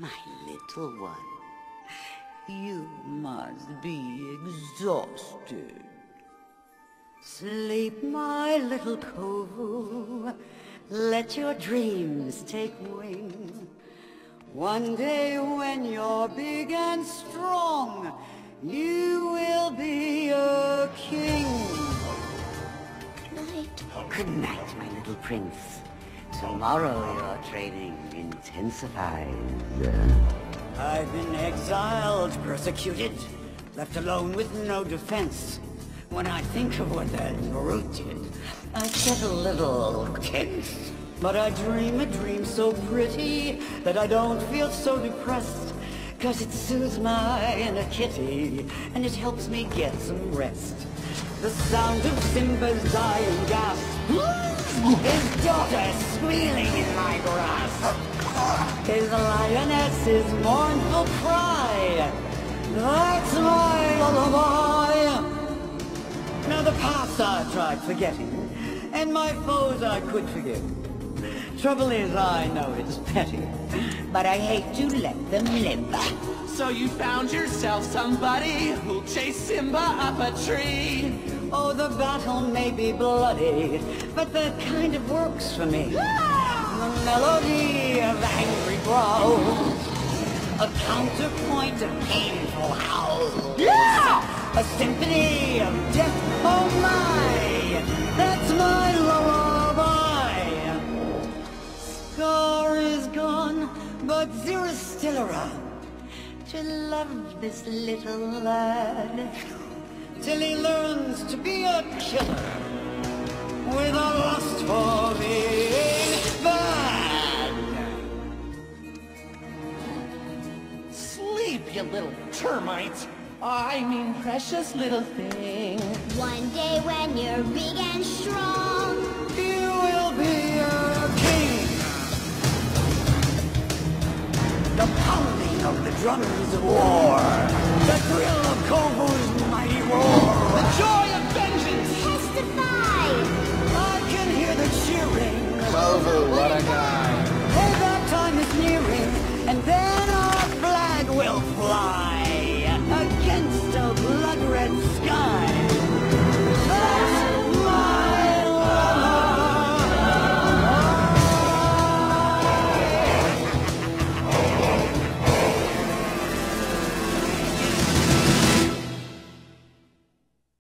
My little one, you must be exhausted. Sleep, my little Kovu. Let your dreams take wing. One day when you're big and strong, you will be a king. Good night. Good night, my little prince. Tomorrow your training intensifies. I've been exiled, persecuted, left alone with no defense. When I think of what that brute did, I get a little tense. But I dream a dream so pretty that I don't feel so depressed. Cause it soothes my inner kitty, and it helps me get some rest. The sound of Simba's dying gasp. His daughter squealing in my grasp. His lioness's mournful cry. That's my lullaby. Now the past I tried forgetting, and my foes I could forgive. Trouble is, I know it's petty, but I hate to let them live. So you found yourself somebody who'll chase Simba up a tree. Oh, the battle may be bloody, but that kind of works for me. The melody of angry growls, a counterpoint of painful howls. Yeah! A symphony of death, oh my! That's my lullaby! Scar is gone, but Zira's still around to love this little lad till he learns to be a killer with a lust for being bad. Sleep, you little termite. I mean precious little thing. One day when you're big and strong, You will be a king. The pounding of the drums of war, the thrill will fly!